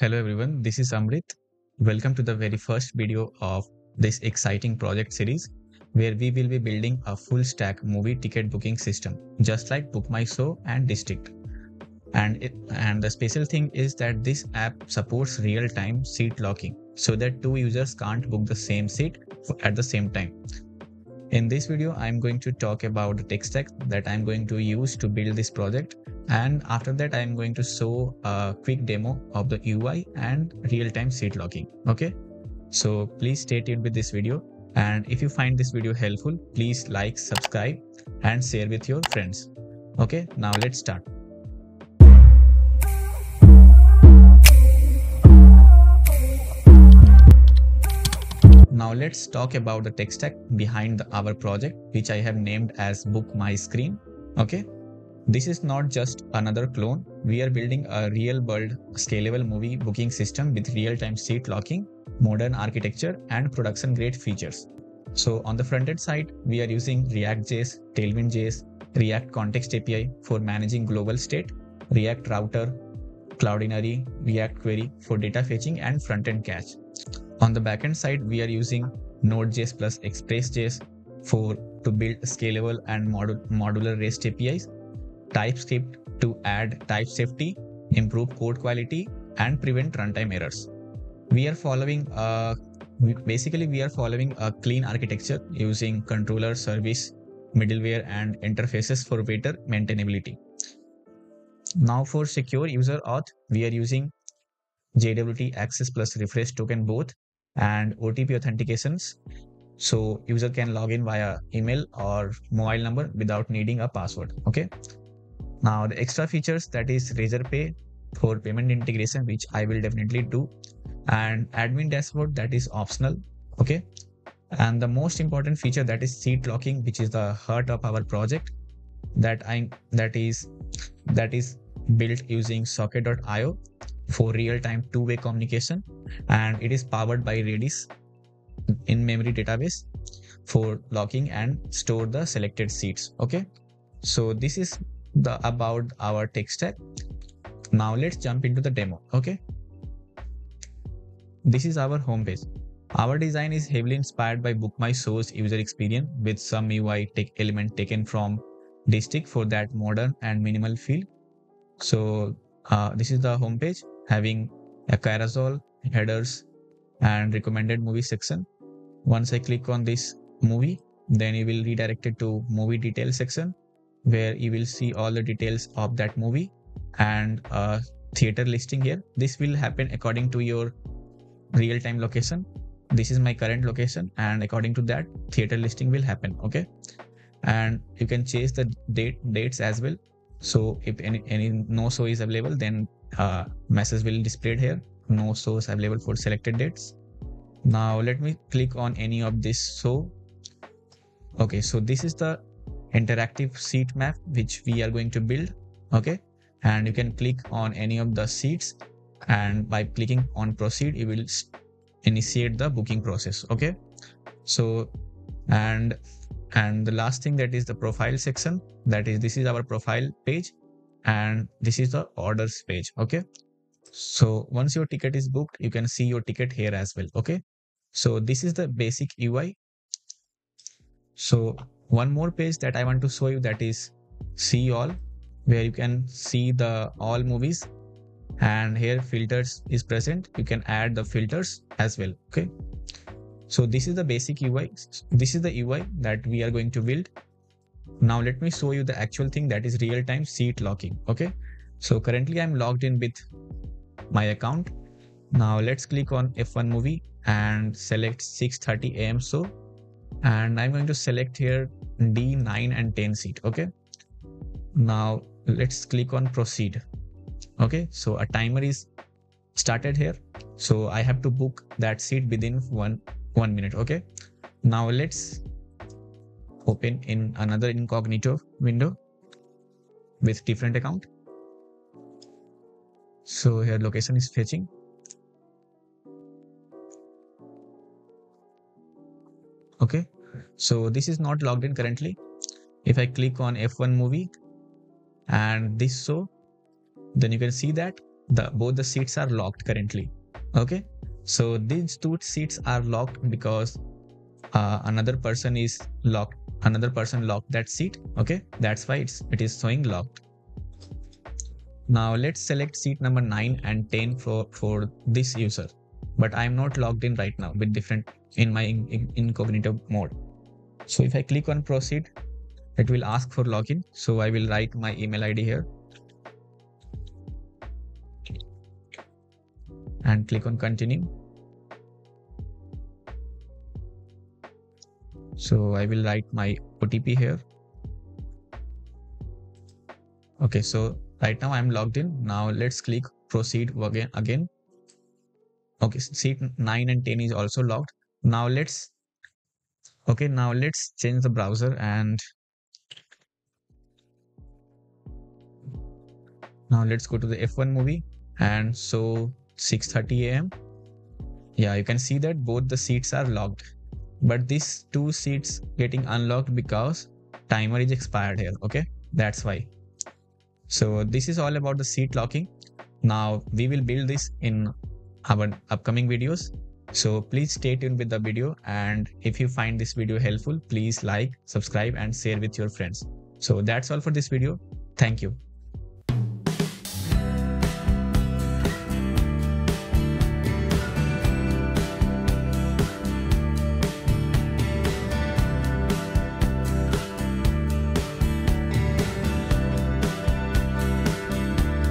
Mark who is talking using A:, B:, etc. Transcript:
A: Hello everyone, this is Amrit. Welcome to the very first video of this exciting project series where we will be building a full stack movie ticket booking system just like Book My Show and District. And it, and the special thing is that this app supports real-time seat locking so that two users can't book the same seat at the same time. In this video, I'm going to talk about the tech stack that I'm going to use to build this project. And after that i'm going to show a quick demo of the ui and real-time seat locking okay? So please stay tuned with this video. And if you find this video helpful please like subscribe and share with your friends. Okay? Now let's start now let's talk about the tech stack behind the, our project which i have named as book my screen okay this is not just another clone. We are building a real world scalable movie booking system with real time seat locking, modern architecture, and production grade features. So on the front end side, we are using React.js, Tailwind.js, React Context API for managing global state, React Router, Cloudinary, React Query for data fetching and front end cache. On the backend side, we are using Node.js plus Express.js for to build scalable and modular REST APIs TypeScript to add type safety, improve code quality, and prevent runtime errors. We are following uh, a, basically we are following a clean architecture using controller, service, middleware, and interfaces for better maintainability. Now for secure user auth, we are using JWT access plus refresh token both and OTP authentications so user can log in via email or mobile number without needing a password okay now the extra features that is Razorpay for payment integration, which I will definitely do, and admin dashboard that is optional. Okay. And the most important feature that is seat locking, which is the heart of our project that I that is that is built using socket.io for real-time two-way communication. And it is powered by Redis in-memory database for locking and store the selected seats okay. So this is the about our tech stack. Now let's jump into the demo. Okay. This is our homepage. Our design is heavily inspired by book my show's user experience with some ui tech element taken from district for that modern and minimal feel so uh, this is the homepage having a carousel headers and recommended movie section once i click on this movie then you will redirect it to movie details section where you will see all the details of that movie and theater listing here. This will happen according to your real time location. This is my current location and according to that theater listing will happen. Okay. And you can change the date dates as well. So if any, any no show is available, then uh, message will be displayed here. No shows available for selected dates. Now let me click on any of this show. Okay, so this is the interactive seat map which we are going to build okay and you can click on any of the seats and by clicking on proceed you will initiate the booking process okay so and and the last thing that is the profile section. That is this is our profile page and this is the orders page okay? So once your ticket is booked you can see your ticket here as well okay? So this is the basic ui so one more page that I want to show you that is see all where you can see the all movies. And here filters is present. You can add the filters as well okay so this is the basic UI this is the UI that we are going to build now let me show you the actual thing that is real-time seat locking okay so currently I'm logged in with my account now let's click on F1 movie and select 6:30 a.m. show and I'm going to select here D9 and 10 seat. Okay. Now let's click on proceed. Okay. So a timer is started here. So I have to book that seat within one, one minute. Okay. Now let's open in another incognito window with different account. So here location is fetching okay so this is not logged in currently if i click on f1 movie and this so then you can see that the both the seats are locked currently okay so these two seats are locked because uh, another person is locked another person locked that seat okay? That's why it's it is showing locked. Now let's select seat number 9 and 10 for for this user. But i'm not logged in right now with different in my in, in, incognito mode. So if i click on proceed it will ask for login. So i will write my email id here and click on continue. So i will write my otp here. Okay so right now i'm logged in. Now let's click proceed again again. Okay seat 9 and 10 is also logged. Now let's okay now let's change the browser and now let's go to the f1 movie. And so 6:30 a.m. Yeah, you can see that both the seats are locked, but these two seats getting unlocked because timer is expired here. Okay, that's why. So this is all about the seat locking. Now we will build this in our upcoming videos. So please stay tuned with the video and if you find this video helpful, please like, subscribe and share with your friends. So that's all for this video. Thank you.